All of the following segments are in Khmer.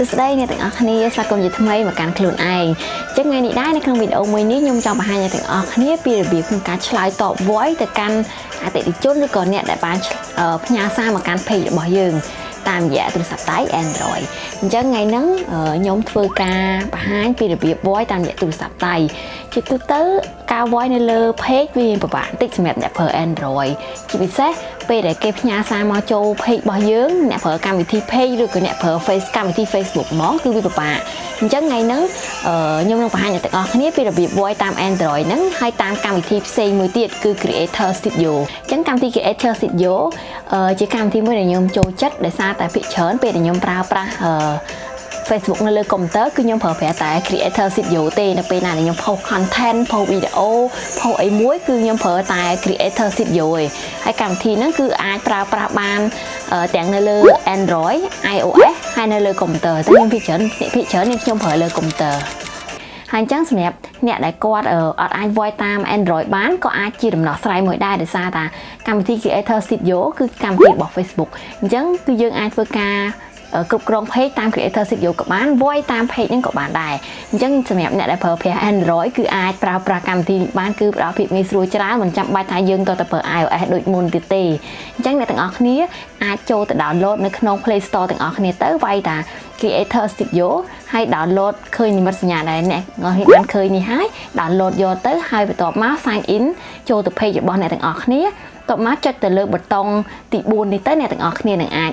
សួស្តីអ្នកទាំងអស់គ្នាស្វាគមន៍ជាថ្មីមកកាន់ខ្លួនឯងអញ្ចឹងថ្ងៃនេះដែរនៅក្នុងវីដេអូមួយនេះខ្ញុំចង់បង្ហាញអ្នកទាំងអស់គ្នាពីរបៀបក្នុងការឆ្លើយតប voice ទៅកាន់អតិថិជនឬក៏អ្នកដែលបានផ្ញើសារមកកាន់ page របស់យើងតាមរយៈទូរស័ព្ទដៃ Android អញ្ចឹងថ្ងៃហ្នឹងខ្ញុំធ្វើការបង្ហាញពីរបៀប voice តាមរយៈទូរស័ព្ទដៃជាទូទៅការ voice នៅលើ page វាពិបាកបន្តិចសម្រាប់អ្នកប្រើ Android ជាពិសេសពេលដែលគេផ្ញើសារមកចូល page របស់យើងអ្នកប្រើកម្មវិធី page ឬក៏អ្នកប្រើ face កម្មវិធី Facebook ហ្មងគឺវាពិបាកអញ្ចឹងថ្ងៃហ្នឹងខ្ញុំនឹងបង្ហាញអ្នកទាំងអស់គ្នាពីរបៀប voice តាម Android ហ្នឹងហើយតាមកម្មវិធីផ្សេងមួយទៀតគឺ Creator Studio អញ្ចឹងកម្មវិធី Creator Studio ជាកម្មវិធីមួយដែលខ្ញុំចូលចិត្តដោយសារតែភាគច្រើនពេលដែលខ្ញុំប្រើប្រាស់ Facebook នៅលើកុំព្យូទ័រគឺខ្ញុំប្រើប្រាស់តែ Creator Studio ទេនៅពេលណាដែលខ្ញុំ post content post video post អីមួយគឺខ្ញុំប្រើតែ Creator Studio ឯងហើយកម្មវិធីហ្នឹងគឺអាចប្រើប្រាស់បានទាំងនៅលើ Android iOS ហើយនៅលើកុំព្យូទ័រតែខ្ញុំភាគច្រើនភាគច្រើនខ្ញុំប្រើលើកុំព្យូទ័រហើយអញ្ចឹងសម្រាប់អ្នកដែលគាត់អត់អាច voice តាម Android បានក៏អាចជាដំណោះស្រាយមួយដែរដោយសារតាកម្មវិធី Creator Studio គឺកម្មវិធីរបស់ Facebook អញ្ចឹងគឺយើងអាចធ្វើការ គ្រប់គ្រង page តាម Creator Studio ក៏បាន voice តាម page ហ្នឹងក៏បានដែរអញ្ចឹងសម្រាប់អ្នកដែលប្រើប្រាស់ Android គឺអាចប្រើប្រាស់កម្មវិធីបានគឺផ្ដល់ភាពងាយស្រួលច្រើនមិនចាំបាច់ថាយើងទៅតែប្រើ iOS ដូចមុនទៀតទេអញ្ចឹងអ្នកទាំងអស់គ្នាអាចចូលទៅ download នៅក្នុង Play Store ទាំងអស់គ្នាទៅវាយតា Creator Studio ហើយ download ឃើញនិមិត្តសញ្ញាដែរអ្នកនរបានឃើញនេះហើយ download យកទៅហើយបន្ទាប់មក sign in ចូលទៅ page របស់អ្នកទាំងអស់គ្នាបន្ទាប់មកចុចទៅលើប៊ូតុងទី4នេះទៅអ្នកទាំងអស់គ្នានឹងអាច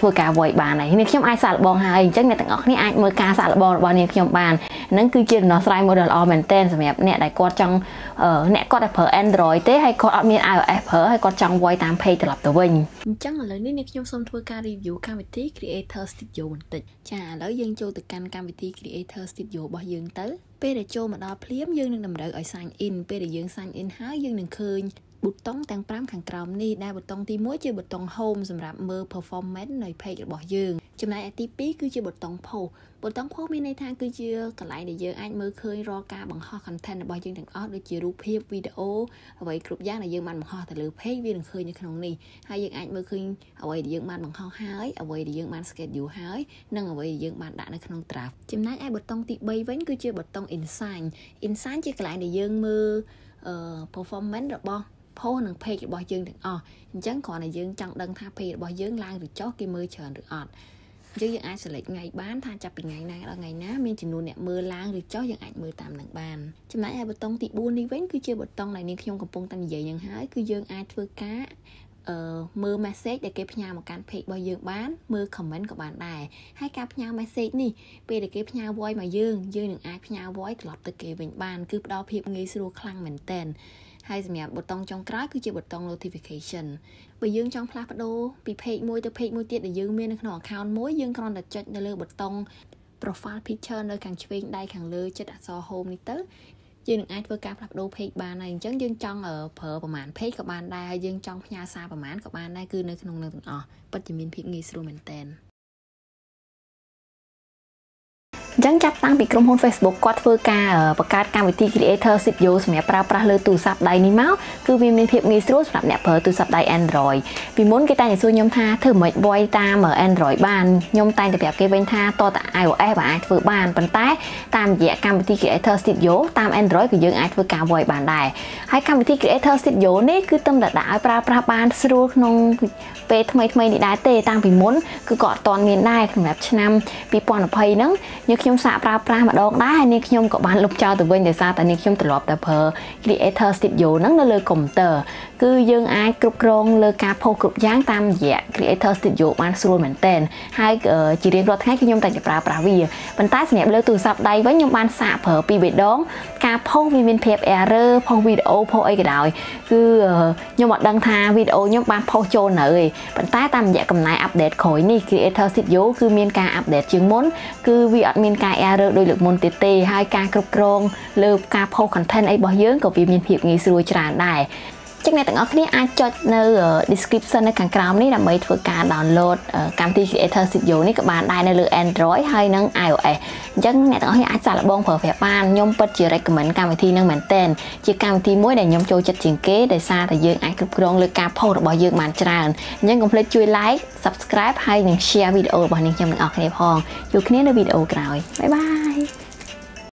ធ្វើការវាយបានហើយនេះខ្ញុំអាចសាកល្បងហើយអញ្ចឹងអ្នកទាំងអស់គ្នាអាចមើលការសាកល្បងរបស់នាងខ្ញុំបានហ្នឹងគឺជាដំណោះស្រាយមួយដ៏ល្អមែនទែនសម្រាប់អ្នកដែលគាត់ចង់អ្នកគាត់ដែលប្រើ Android ទេហើយគាត់អត់មាន iOS ប្រើហើយគាត់ចង់វាយតាម page ត្រឡប់ទៅវិញអញ្ចឹងឥឡូវនេះនាងខ្ញុំសូមធ្វើការ review កម្មវិធី Creator Studio បន្តិចចាឥឡូវយើងចូលទៅកាន់កម្មវិធី Creator Studio របស់យើងទៅពេលដែលចូលមកដល់ភ្លាមយើងនឹងតម្រូវឲ្យ sign in ពេលដែលយើង sign in ហើយយើងនឹងឃើញ ប៊ូតុងទាំង5ខាងក្រោមនេះដែលប៊ូតុងទី1ជាប៊ូតុង Home សម្រាប់មើល performance នៃ page របស់យើងចំណែកឯទី2គឺជាប៊ូតុង Post ប៊ូតុង Post មានន័យថាគឺជាកន្លែងដែលយើងអាចមើលឃើញរាល់ការបង្ហោះ content របស់យើងទាំងអស់ដូចជារូបភាពវីដេអូអ្វីគ្រប់យ៉ាងដែលយើងបានបង្ហោះទៅលើ page វានឹងឃើញនៅក្នុងនេះហើយយើងអាចមើលឃើញអ្វីដែលយើងបានបង្ហោះហើយអ្វីដែលយើងបាន schedule ហើយនិងអ្វីដែលយើងបានដាក់នៅក្នុង draft ចំណែកឯប៊ូតុងទី3វិញគឺជាប៊ូតុង insight insight ជាកន្លែងដែលយើងមើល performance របស់ post និង page របស់យើងទាំងអស់អញ្ចឹងគ្រាន់តែយើងចង់ដឹងថា page របស់យើងឡើងឬចុះគេមើលច្រើនឬអត់យើងយើងអាច select ថ្ងៃបានថាចាប់ពីថ្ងៃណាដល់ថ្ងៃណាមានចំនួនអ្នកមើលឡើងឬចុះយើងអាចមើលតាមនឹងបានចំណែកឯប៊ូតុងទី4នេះវិញគឺជាប៊ូតុងដែលនាងខ្ញុំកំពុងតែនិយាយនឹងហើយគឺយើងអាចធ្វើការអឺមើល message ដែលគេផ្ញើមកកាន់ page របស់យើងបានមើល comment ក៏បានដែរហើយការផ្ញើ message នេះពេលដែលគេផ្ញើ voice មកយើងយើងនឹងអាចផ្ញើ voice ត្រឡប់ទៅគេវិញបានគឺផ្ដល់ភាពងាយស្រួលខ្លាំងមែនទែន ហើយសម្រាប់ប៊ូតុងចុងក្រោយគឺជាប៊ូតុង notification បើយើងចង់ផ្លាស់ប្ដូរពី page មួយទៅ page មួយទៀតដែលយើងមាននៅក្នុង account មួយយើងគ្រាន់តែចុចនៅលើប៊ូតុង profile picture នៅខាងឆ្វេងដៃខាងលើចិត្តអក្សរ home នេះទៅយើងនឹងអាចធ្វើការផ្លាស់ប្ដូរ page បានហើយអញ្ចឹងយើងចង់ប្រើប្រហែល page ក៏បានដែរហើយយើងចង់ផ្ញើសារប្រហែលក៏បានដែរគឺនៅក្នុងនឹងទាំងអស់ពិតជាមានភាពងាយស្រួលមែនតើ ចឹងចាប់តាំងពីក្រុមហ៊ុន Facebook គាត់ធ្វើការបង្កើតកម្មវិធី Creator Studio សម្រាប់ប្រើប្រាស់លើទូរស័ព្ទដៃនេះមកគឺវាមានភាពងាយស្រួលសម្រាប់អ្នកប្រើទូរស័ព្ទដៃ Android ពីមុនគេតែងតែសួរខ្ញុំថាធ្វើមិន voice តាម Android បានខ្ញុំតែងតែប្រាប់គេវិញថាតើតា iOS បានអាចធ្វើបានប៉ុន្តែតាមរយៈកម្មវិធី Creator Studio តាម Android គឺយើងអាចធ្វើការ voice បានដែរហើយកម្មវិធី Creator Studio នេះគឺទំតែដាក់ឲ្យប្រើប្រាស់បានស្រួលក្នុងពេលថ្មីថ្មីនេះដែរទេតាំងពីមុនគឺក៏អត់ទាន់មានដែរសម្រាប់ឆ្នាំ2020ហ្នឹងយើងខ្ញុំសាកប្រើប្រាស់ម្ដងដែរហើយនាងខ្ញុំក៏បានលុបចោលទៅវិញដោយសារតែនាងខ្ញុំទ្រលាប់តែប្រើ Creator Studio ហ្នឹងនៅលើកុំព្យូទ័រគឺយើងអាចគ្រប់គ្រងលើការផុសគ្រប់យ៉ាងតាមរយៈ Creator Studio បានស្រួលមែនទែនហើយជារៀងរាល់ថ្ងៃគឺខ្ញុំតែតែប្រើប្រាស់វាប៉ុន្តែសម្រាប់លើទូរស័ព្ទដៃវិញខ្ញុំបានសាកប្រើពីរបីដងការផុសវាមានភាព error ផុសវីដេអូផុសអីក៏ដោយគឺខ្ញុំអត់ដឹងថាវីដេអូខ្ញុំបានផុសចូលនៅទេប៉ុន្តែតាមរយៈកំណែ update ក្រោយនេះ Creator Studio គឺមានការ update ជាងមុនគឺវាអត់មានការ error ដូចលើកមុនទៀតទេហើយការគ្រប់គ្រងលើការផុស content អីរបស់យើងក៏វាមានភាពងាយស្រួលច្រើនដែរអ ចឹងអ្នកទាំងអស់គ្នាអាចចុចនៅ description នៅខាងក្រោមនេះដើម្បីធ្វើការ download កម្មវិធី Creator Studio នេះក៏បានដែរនៅលើ Android ហើយនិង iOS អញ្ចឹងអ្នកទាំងអស់គ្នាអាចសាកល្បងប្រើប្រាស់បានខ្ញុំពិតជា recommend កម្មវិធីនឹងមែនទែនជាកម្មវិធីមួយដែលខ្ញុំចូលចិត្តជាងគេដោយសារតែយើងអាចគ្រប់គ្រងលើការផុសរបស់យើងបានច្រើនអញ្ចឹងកុំភ្លេចជួយ like subscribe ហើយនិង share វីដេអូរបស់នាងខ្ញុំទាំងអស់គ្នាផងជួបគ្នានៅវីដេអូក្រោយបាយបាយ